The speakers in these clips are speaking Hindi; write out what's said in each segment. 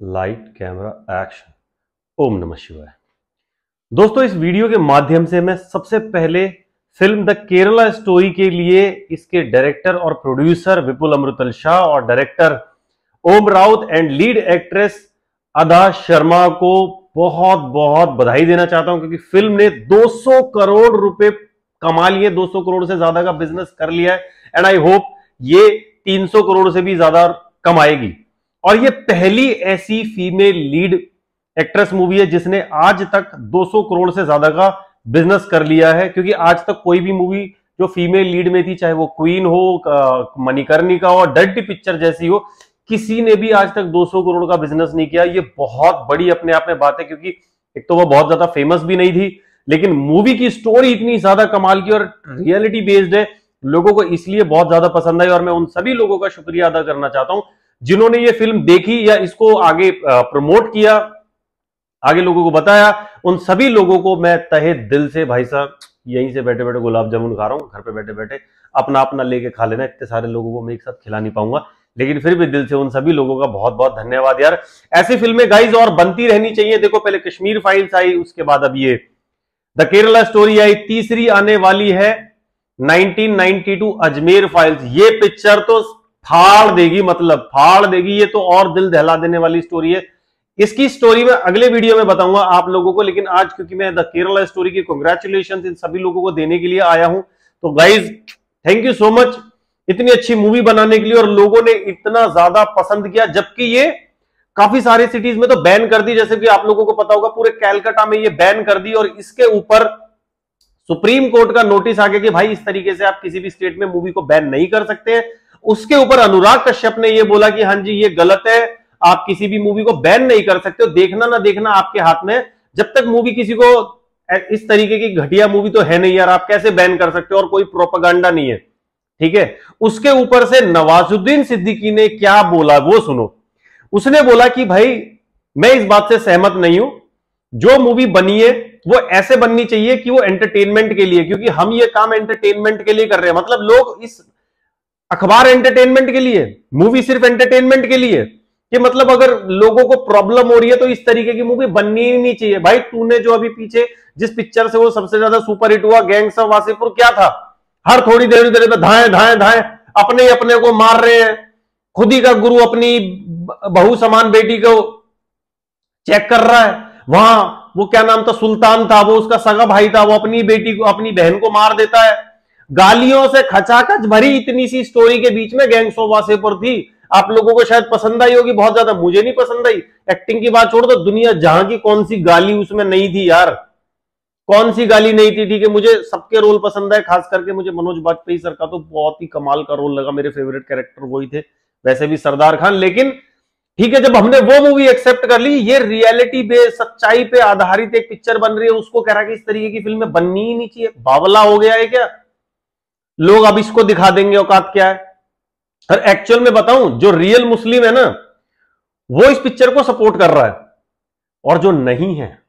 Light camera action. ओम नमः शिवाय। दोस्तों, इस वीडियो के माध्यम से मैं सबसे पहले फ़िल्म द केरला स्टोरी के लिए इसके डायरेक्टर और प्रोड्यूसर विपुल अमृतल शाह और director Om Raut and lead actress Adah Sharma को बहुत बहुत बधाई देना चाहता हूँ, क्योंकि फ़िल्म ने 200 करोड़ रुपए कमा लिए 200 करोड़ से ज़्यादा का बिज़नेस कर लिया है एंड आई होप ये 300 करोड़ से भी ज़्यादा कमाएगी। और ये पहली ऐसी फीमेल लीड एक्ट्रेस मूवी है जिसने आज तक 200 करोड़ से ज़्यादा का बिज़नेस कर लिया है, क्योंकि आज तक कोई भी मूवी जो फीमेल लीड में थी, चाहे वो क्वीन हो मणिकर्णिका हो डर्टी पिक्चर जैसी हो, किसी ने भी आज तक 200 करोड़ का बिज़नेस नहीं किया। ये बहुत बड़ी अपने आप में बात है, क्योंकि एक तो वो बहुत ज़्यादा फ़ेमस भी नहीं थी, लेकिन मूवी की स्टोरी इतनी ज़्यादा कमाल की और रियलिटी बेस्ड है, लोगों को इसलिए बहुत ज़्यादा पसंद आई, और मैं उन सभी लोगों का शुक्रिया अदा करना चाहता हूँ। जिन्होंने ये फ़िल्म देखी या इसको आगे प्रमोट किया, आगे लोगों को बताया, उन सभी लोगों को मैं तहे दिल से, भाई साहब, यहीं से बैठे बैठे गुलाब जामुन खा रहा हूँ, घर पे बैठे बैठे अपना अपना लेके खा लेना, इतने सारे लोगों को मैं एक साथ खिला नहीं पाऊँगा। लेकिन फिर भी दिल से उन सभी लोगों का बहुत बहुत धन्यवाद यार। ऐसी फ़िल्में गाइज़ और बनती रहनी चाहिए। देखो, पहले कश्मीर फाइल्स आई, उसके बाद अब ये। द केरला स्टोरी आई, तीसरी आने वाली है 1992 अजमेर फाइल्स ये पिक्चर तो फाड़ देगी मतलब फाड़ देगी, ये तो और दिल दहला देने वाली स्टोरी है। इसकी स्टोरी में अगले वीडियो में बताऊँगा आप लोगों को, लेकिन आज क्योंकि मैं द केरला स्टोरी की कॉन्ग्रेचुलेशन इन सभी लोगों को देने के लिए आया हूँ। तो guys thank you so much इतनी अच्छी मूवी बनाने के लिए और लोगों ने इतना ज़्यादा पसंद किया, जबकि ये काफ़ी सारे सिटीज़ में तो बैन कर दी। जैसे कि आप लोगों को पता होगा, पूरे कैलकाटा में ये बैन कर दी और इसके ऊपर सुप्रीम कोर्ट का नोटिस आ गया कि भाई, इस तरीके से आप किसी भी स्टेट में मूवी को बैन नहीं कर सकते। उसके ऊपर अनुराग कश्यप ने यह बोला कि हाँ जी, ये गलत है, आप किसी भी मूवी को बैन नहीं कर सकते हो, देखना ना देखना आपके हाथ में। जब तक मूवी किसी को इस तरीके की घटिया मूवी तो है नहीं यार, आप कैसे बैन कर सकते हो और कोई प्रोपागंडा नहीं है? ठीक है? उसके ऊपर से नवाजुद्दीन सिद्दीकी ने क्या बोला वो सुनो। उसने बोला कि भाई, मैं इस बात से सहमत नहीं हूँ, जो मूवी बनी है, वो ऐसे बननी चाहिए कि वो एंटरटेनमेंट के लिए, क्योंकि हम ये काम एंटरटेनमेंट के लिए कर रहे हैं। मतलब लोग इस अखबार एंटरटेनमेंट के लिए मूवी सिर्फ़ एंटरटेनमेंट के लिए, कि मतलब अगर लोगों को प्रॉब्लम हो रही है तो इस तरीके की मूवी बननी ही नहीं चाहिए। भाई, तूने जो अभी पीछे जिस पिक्चर से वो सबसे ज़्यादा सुपर हिट हुआ गैंग्स ऑफ़ वासीपुर क्या था? हर थोड़ी देर देर में धाए धाए धाए, अपने ही अपने को मार रहे हैं। खुद ही का गुरु अपनी बहु समान बेटी को चेक कर रहा है। वहाँ वो क्या नाम था? सुल्तान था, वो उसका सगा भाई था, वो अपनी बेटी को, अपनी बहन को मार देता है। गालियों से खचाखच भरी इतनी सी स्टोरी के बीच में गैंग ऑफ़ वासेपुर थी। आप लोगों को शायद पसंद आई होगी, बहुत ज़्यादा। मुझे नहीं पसंद आई। एक्टिंग की बात छोड़ दो, दुनिया जहाँ की कौन सी गाली उसमें नहीं थी यार। कौन सी गाली नहीं थी, ठीक है? मुझे सबके रोल पसंद है खास करके मुझे मनोज बाजपेयी सर का तो बहुत ही कमाल का रोल लगा। मेरे फेवरेट कैरेक्टर वही थे। वैसे भी सरदार खान, लेकिन ठीक है, जब हमने वो मूवी एक्सेप्ट कर ली, ये रियलिटी बेस्ड सच्चाई पे आधारित एक पिक्चर बन रही है। उसको कह रहा कि इस तरीके की फ़िल्म बननी ही नहीं चाहिए। बावला हो गया है क्या? लोग अब इसको दिखा देंगे औकात क्या है। और एक्चुअल में बताऊँ, जो रियल मुस्लिम है ना, वो इस पिक्चर को सपोर्ट कर रहा है। और जो नहीं है,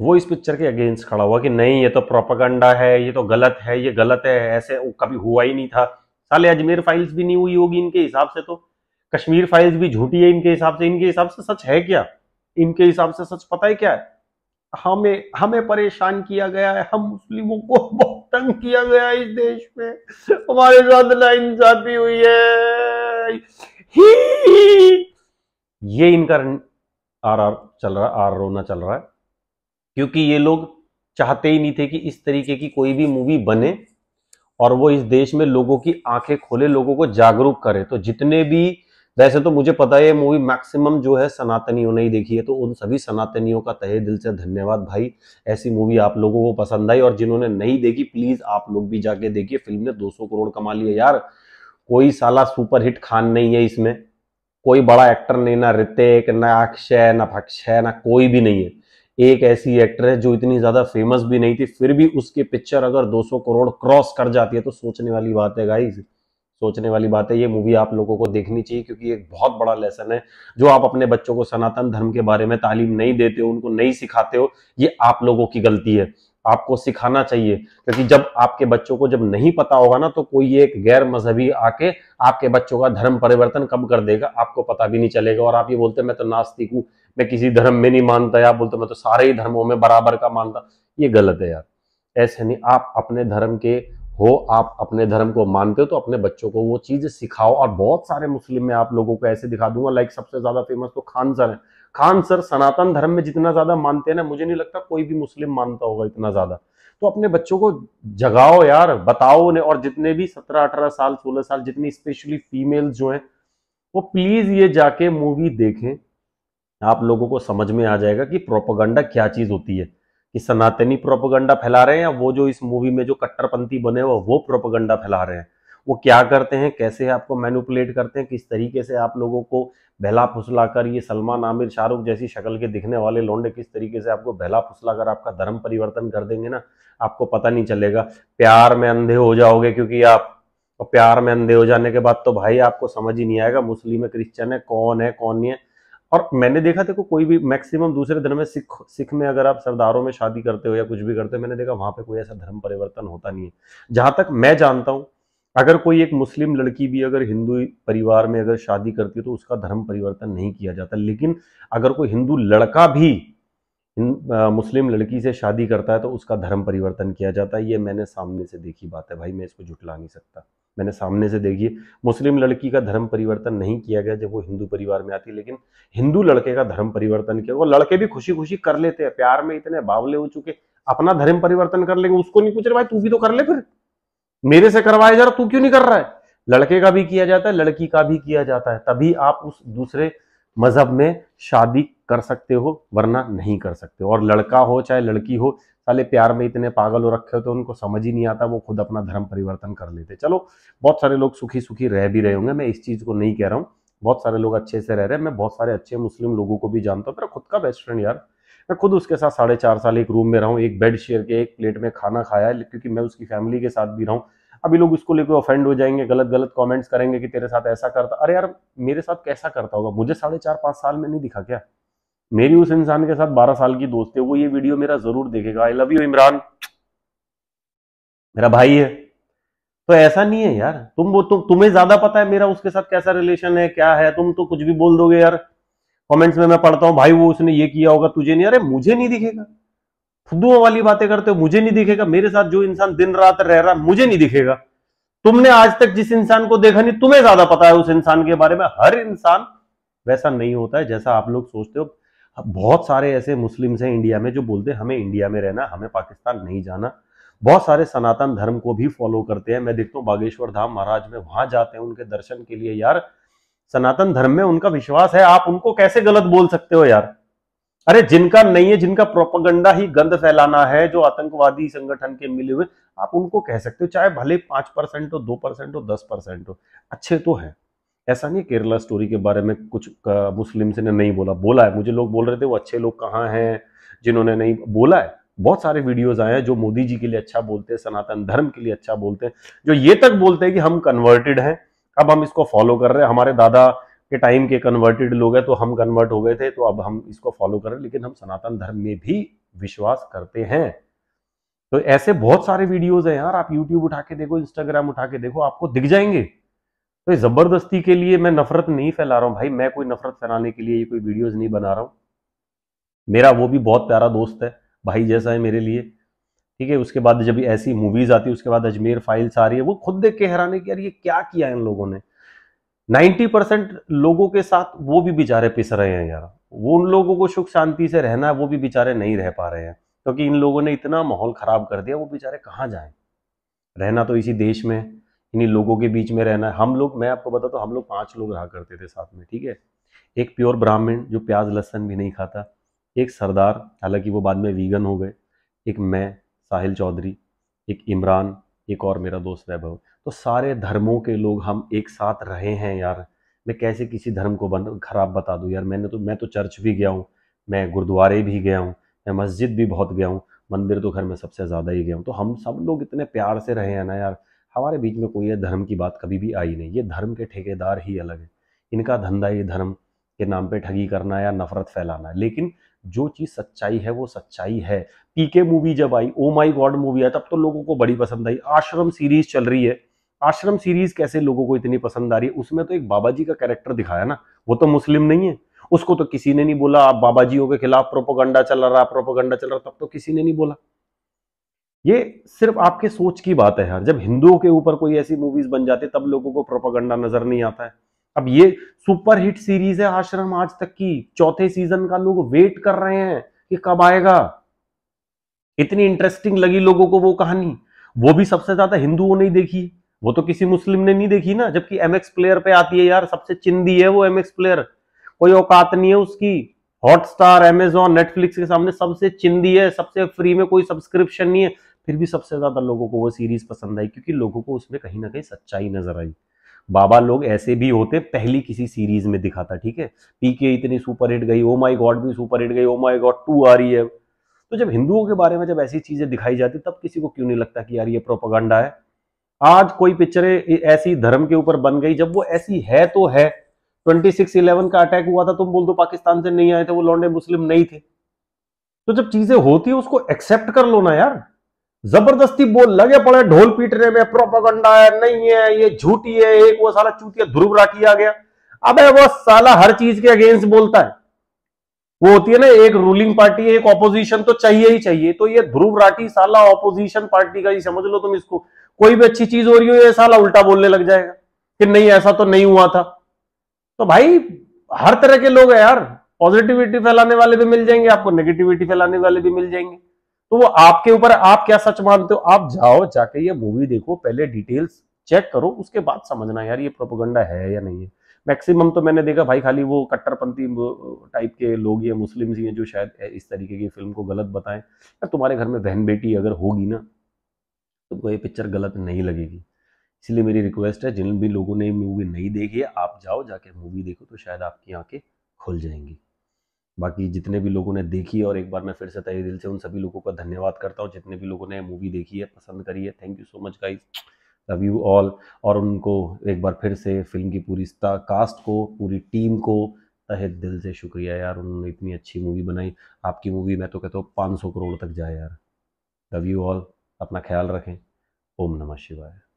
वो इस पिक्चर के अगेंस्ट खड़ा हुआ कि नहीं, ये तो प्रोपागंडा है, ये तो गलत है, ये गलत है, ऐसे कभी हुआ ही नहीं था। साले अजमेर फाइल्स भी नहीं हुई होगी इनके हिसाब से तो। कश्मीर फाइल्स भी झूठी है इनके हिसाब से। इनके हिसाब से सच है क्या? इनके हिसाब से सच पता है क्या है? हमें हमें परेशान किया गया है, हम मुस्लिमों को बहुत तंग किया गया इस देश में। हमारे साथ नाइंसाफी हुई है। ही ये इनका आर आर चल रहा आर रोना चल रहा है। क्योंकि ये लोग चाहते ही नहीं थे कि इस तरीके की कोई भी मूवी बने और वो इस देश में लोगों की आँखें खोले, लोगों को जागरूक करे। तो जितने भी वैसे तो मुझे पता है मूवी मैक्सिमम जो है सनातनियों ने ही देखी है तो उन सभी सनातनियों का तहे दिल से धन्यवाद भाई। ऐसी मूवी आप लोगों को पसंद आई और जिन्होंने नहीं देखी प्लीज़ आप लोग भी जाके देखिए। फ़िल्म ने 200 करोड़ कमा लिया। यार, कोई साला सुपर हिट खान नहीं है इसमें। कोई बड़ा एक्टर नहीं, ना ऋतिक, ना अक्षय, ना भक्षय, ना कोई भी नहीं है। एक ऐसी एक्टर है जो इतनी ज़्यादा फ़ेमस भी नहीं थी, फिर भी उसकी पिक्चर अगर 200 करोड़ क्रॉस कर जाती है तो सोचने वाली बात है गाइस सोचने वाली बात है, ये मूवी आप लोगों को देखनी चाहिए क्योंकि एक बहुत बड़ा लेसन है, जो आप अपने बच्चों को सनातन धर्म के बारे में तालीम नहीं देते हो, उनको नहीं सिखाते हो, ये आप लोगों की गलती है। आपको सिखाना चाहिए, क्योंकि जब आपके बच्चों को जब नहीं पता होगा ना तो कोई एक गैर मजहबी आके आपके बच्चों का धर्म परिवर्तन कब कर देगा, आपको पता भी नहीं चलेगा। और आप ये बोलते मैं तो नास्तिक हूँ, मैं किसी धर्म में नहीं मानता या बोलते मैं तो सारे ही धर्मों में बराबर का मानता ये गलत है यार। ऐसे नहीं, आप अपने धर्म के हो, आप अपने धर्म को मानते हो तो अपने बच्चों को वो चीज़ सिखाओ। और बहुत सारे मुस्लिम में आप लोगों को ऐसे दिखा दूँगा लाइक सबसे ज़्यादा फ़ेमस तो खान सर है। खान सर सनातन धर्म में जितना ज़्यादा मानते हैं ना, मुझे नहीं लगता कोई भी मुस्लिम मानता होगा इतना ज़्यादा। तो अपने बच्चों को जगाओ यार, बताओ उन्हें, और जितने भी सत्रह, अठारह साल, सोलह साल जितनी स्पेशली फीमेल जो हैं, वो प्लीज़ ये जाके मूवी देखें। आप लोगों को समझ में आ जाएगा कि प्रोपोगंडा क्या चीज़ होती है। कि सनातनी प्रोपोगंडा फैला रहे हैं या वो जो इस मूवी में जो कट्टरपंथी बने हुए वो प्रोपोगंडा फैला रहे हैं? वो क्या करते हैं? कैसे आपको मैनुपुलेट करते हैं? किस तरीके से आप लोगों को बहला फुसला कर ये सलमान, आमिर, शाहरुख जैसी शक्ल के दिखने वाले लौंडे, किस तरीके से आपको बहला फुसला कर आपका धर्म परिवर्तन कर देंगे ना? आपको पता नहीं चलेगा। प्यार में अंधे हो जाओगे क्योंकि आप, और प्यार में अंधे हो जाने के बाद तो भाई आपको समझ ही नहीं आएगा, मुस्लिम है, क्रिश्चियन है, कौन है, कौन नहीं है। और मैंने देखा, देखो, कोई भी मैक्सिमम दूसरे धर्म में सिख सिख में अगर आप सरदारों में शादी करते हो या कुछ भी करते हो, मैंने देखा वहाँ पे कोई ऐसा धर्म परिवर्तन होता नहीं है। जहाँ तक मैं जानता हूँ, अगर कोई एक मुस्लिम लड़की भी अगर हिंदू परिवार में अगर शादी करती है तो उसका धर्म परिवर्तन नहीं किया जाता। लेकिन अगर कोई हिंदू लड़का भी मुस्लिम लड़की से शादी करता है तो उसका धर्म परिवर्तन किया जाता है। ये मैंने सामने से देखी बात है भाई, मैं इसको जुटला नहीं सकता। मैंने सामने से देखी, मुस्लिम लड़की का धर्म परिवर्तन नहीं किया गया जब वो हिंदू परिवार में आती, लेकिन हिंदू लड़के का धर्म परिवर्तन किया वो लड़के भी खुशी खुशी कर लेते हैं, प्यार में इतने बावले हो चुके, अपना धर्म परिवर्तन कर लेंगे, उसको नहीं पूछ रहे, भाई, तू भी तो कर ले फिर। मेरे से करवाए जा रहा, तू क्यों नहीं कर रहा है? लड़के का भी किया जाता है, लड़की का भी किया जाता है, तभी आप उस दूसरे मज़हब में शादी कर सकते हो, वरना नहीं कर सकते हो। और लड़का हो, चाहे लड़की हो, साले प्यार में इतने पागल हो रखे हो तो उनको समझ ही नहीं आता, वो खुद अपना धर्म परिवर्तन कर लेते। चलो, बहुत सारे लोग सुखी सुखी रह भी रहे होंगे, मैं इस चीज़ को नहीं कह रहा हूँ। बहुत सारे लोग अच्छे से रह रहे हैं, मैं बहुत सारे अच्छे मुस्लिम लोगों को भी जानता हूँ। मेरा खुद का बेस्ट फ्रेंड यार, मैं खुद उसके साथ साढ़े चार साल एक रूम में रहा हूँ, एक बेड शेयर के एक प्लेट में खाना खाया है क्योंकि मैं उसकी फैमिली के साथ भी रहा हूँ। अभी लोग उसको लेकर ऑफेंड हो जाएँगे गलत गलत कमेंट्स करेंगे कि तेरे साथ ऐसा करता, अरे यार, मेरे साथ कैसा करता होगा? मुझे साढ़े चार पाँच साल में नहीं दिखा क्या? मेरी उस इंसान के साथ बारह साल की दोस्त है, वो ये वीडियो मेरा ज़रूर देखेगा। I love you Imran. मेरा भाई है। तो ऐसा नहीं है यार। तुम वो, तुम, तुम्हें ज़्यादा पता है मेरा उसके साथ कैसा रिलेशन है, क्या है? तुम तो कुछ भी बोल दोगे यार। कमेंट्स में मैं पढ़ता हूँ, भाई वो उसने ये किया होगा, तुझे नहीं। अरे मुझे नहीं दिखेगा। फुद्दुओं वाली बातें करते हो, मुझे नहीं दिखेगा। मेरे साथ जो इंसान दिन रात रह रहा, मुझे नहीं दिखेगा। तुमने आज तक जिस इंसान को देखा नहीं, तुम्हें ज़्यादा पता है उस इंसान के बारे में। हर इंसान वैसा नहीं होता है जैसा आप लोग सोचते हो। बहुत सारे ऐसे मुस्लिम्स हैं इंडिया में जो बोलते हैं, हमें इंडिया में रहना, हमें पाकिस्तान नहीं जाना। बहुत सारे सनातन धर्म को भी फॉलो करते हैं। मैं देखता हूँ बागेश्वर धाम महाराज में, वहाँ जाते हैं उनके दर्शन के लिए। यार, सनातन धर्म में उनका विश्वास है, आप उनको कैसे गलत बोल सकते हो यार? अरे, जिनका नहीं है, जिनका प्रोपगंडा ही गंद फैलाना है, जो आतंकवादी संगठन के मिले हुए, आप उनको कह सकते हो, चाहे भले पाँच परसेंट हो, दो परसेंट हो, दस परसेंट हो, अच्छे तो है। ऐसा नहीं केरला स्टोरी के बारे में कुछ मुस्लिम ने नहीं बोला। बोला है। मुझे लोग बोल रहे थे, वो अच्छे लोग कहाँ हैं जिन्होंने नहीं बोला है। बहुत सारे वीडियोस आए हैं जो मोदी जी के लिए अच्छा बोलते हैं, सनातन धर्म के लिए अच्छा बोलते हैं, जो ये तक बोलते हैं कि हम कन्वर्टेड हैं। अब हम इसको फॉलो कर रहे हैं। हमारे दादा के टाइम के कन्वर्टेड लोग हैं तो हम कन्वर्ट हो गए थे तो अब हम इसको फॉलो कर रहे हैं। लेकिन हम सनातन धर्म में भी विश्वास करते हैं। तो ऐसे बहुत सारे वीडियोज़ हैं यार। आप यूट्यूब उठा के देखो इंस्टाग्राम उठा के देखो, आपको दिख जाएँगे। तो ज़बरदस्ती के लिए मैं नफरत नहीं फैला रहा हूँ भाई। मैं कोई नफरत फैलाने के लिए ये कोई वीडियोस नहीं बना रहा हूँ। मेरा वो भी बहुत प्यारा दोस्त है, भाई जैसा है मेरे लिए। ठीक है, उसके बाद जब ऐसी मूवीज़ आती है, उसके बाद अजमेर फाइल्स आ रही है, वो खुद देख के हैरान है कि यार ये क्या किया इन लोगों ने। 90 परसेंट लोगों के साथ वो भी बेचारे पिस रहे हैं यार। वो उन लोगों को सुख शांति से रहना है, वो भी बेचारे नहीं रह पा रहे हैं। क्योंकि इन लोगों ने इतना माहौल खराब कर दिया, वो बेचारे कहाँ जाए? रहना तो इसी देश में इन्हीं लोगों के बीच में रहना है। हम लोग, मैं आपको बताता तो हम लोग पाँच लोग रहा करते थे साथ में, ठीक है? एक प्योर ब्राह्मण जो प्याज, लहसन भी नहीं खाता, एक सरदार, हालाँकि वो बाद में वीगन हो गए, एक मैं, साहिल चौधरी, एक इमरान, एक और मेरा दोस्त वैभव। तो सारे धर्मों के लोग हम एक साथ रहे हैं यार। मैं कैसे किसी धर्म को बन, खराब बता दूँ यार? मैंने तो मैं तो चर्च भी गया हूँ, मैं गुरुद्वारे भी गया हूँ, मैं मस्जिद भी बहुत गया हूँ, मंदिर तो घर में सबसे ज़्यादा ही गया हूँ। तो हम सब लोग इतने प्यार से रहे हैं ना यार हमारे बीच में कोई धर्म की बात कभी भी आई नहीं, ये धर्म के ठेकेदार ही अलग है। इनका धंधा ये धर्म के नाम पे ठगी करना या नफरत फैलाना है। लेकिन जो चीज़ सच्चाई है, वो सच्चाई है। पीके मूवी जब आई, ओ माई गॉड मूवी आई, तब तो लोगों को बड़ी पसंद आई। आश्रम सीरीज़ चल रही है। आश्रम सीरीज़ कैसे लोगों को इतनी पसंद आ रही है? उसमें तो एक बाबा जी का कैरेक्टर दिखाया ना, वो तो मुस्लिम नहीं है। उसको तो किसी ने नहीं बोला, आप बाबा जियों के खिलाफ प्रोपोगंडा चल रहा, प्रोपोगंडा चल रहा, तब तो किसी ने नहीं बोला। ये सिर्फ़ आपके सोच की बात है यार। जब हिंदुओं के ऊपर कोई ऐसी मूवीज़ बन जाती तब लोगों को प्रोपोगंडा नज़र नहीं आता है। अब ये सुपर हिट सीरीज़ है आश्रम आज तक की। चौथे सीज़न का लोग वेट कर रहे हैं कि कब आएगा। इतनी इंटरेस्टिंग लगी लोगों को वो कहानी। वो भी सबसे ज़्यादा हिंदुओं ने देखी वो तो किसी मुस्लिम ने नहीं देखी ना, जबकि एमएक्स प्लेयर पे आती है यार, सबसे चिंदी है वो एमएक्स प्लेयर कोई औकात नहीं है उसकी। हॉटस्टार एमेजॉन नेटफ्लिक्स के सामने सबसे चिंदी है, सबसे फ्री में कोई सब्सक्रिप्शन नहीं है। फिर भी सबसे ज़्यादा लोगों को वो सीरीज़ पसंद आई, क्योंकि लोगों को उसमें कहीं ना कहीं सच्चाई नज़र आई। बाबा लोग ऐसे भी होते, पहली किसी सीरीज़ में दिखाता, ठीक है? पीके इतनी सुपर हिट गई ओ माई गॉड भी सुपर हिट गई ओ माई गॉड टू आ रही है। तो जब हिंदुओं के बारे में जब ऐसी चीज़ें दिखाई जाती, तब किसी को क्यों नहीं लगता कि यार ये प्रोपागंडा है? आज कोई पिक्चरें ऐसी धर्म के ऊपर बन गई, जब वो ऐसी है तो है। ट्वेंटी सिक्स इलेवन का अटैक हुआ था, तुम बोल दो पाकिस्तान से नहीं आए थे, वो लौंडे मुस्लिम नहीं थे। तो जब चीज़ें होती है, उसको एक्सेप्ट कर लो ना यार। ज़बरदस्ती बोल लगे पड़े, ढोल पीटने में प्रोपागंडा है, नहीं है, ये झूठी है, एक वो साला चूतिया ध्रुव राठी आ गया। अब वो साला हर चीज़ के अगेंस्ट बोलता है। वो होती है ना, एक रूलिंग पार्टी एक ऑपोजिशन तो चाहिए ही चाहिए। तो ये ध्रुव राठी साला ऑपोजिशन पार्टी का ही समझ लो तुम इसको। कोई भी अच्छी चीज़ हो रही हो, ये साला उल्टा बोलने लग जाएगा कि नहीं, ऐसा तो नहीं हुआ था। तो भाई, हर तरह के लोग हैं यार। पॉजिटिविटी फैलाने वाले भी मिल जाएँगे, आपको नेगेटिविटी फैलाने वाले भी मिल जाएँगे। तो वो आपके ऊपर, आप क्या सच मानते हो? आप जाओ, जाके ये मूवी देखो, पहले डिटेल्स चेक करो, उसके बाद समझना यार ये प्रोपोगंडा है या नहीं है। मैक्सिमम तो मैंने देखा भाई खाली वो कट्टरपंथी टाइप के लोग या मुस्लिम ही हैं जो शायद इस तरीके की फ़िल्म को गलत बताएँ। या तुम्हारे घर में बहन बेटी अगर होगी ना तुमको ये पिक्चर गलत नहीं लगेगी। इसलिए मेरी रिक्वेस्ट है, जिन भी लोगों ने मूवी नहीं देखी है, आप जाओ, जाके मूवी देखो तो शायद आपकी आँखें खुल जाएँगी। बाकी जितने भी लोगों ने देखी है, और एक बार मैं फिर से तय दिल से उन सभी लोगों का धन्यवाद करता हूँ, जितने भी लोगों ने मूवी देखी है, पसंद करी है। Thank you so much guys love you all और उनको एक बार फिर से फ़िल्म की पूरी कास्ट को, पूरी टीम को तहे दिल से शुक्रिया यार, उन्होंने इतनी अच्छी मूवी बनाई। आपकी मूवी मैं तो कहता हूँ पाँच सौ करोड़ तक जाए यार। लव यू ऑल अपना ख्याल रखें। ओम नमः शिवाय।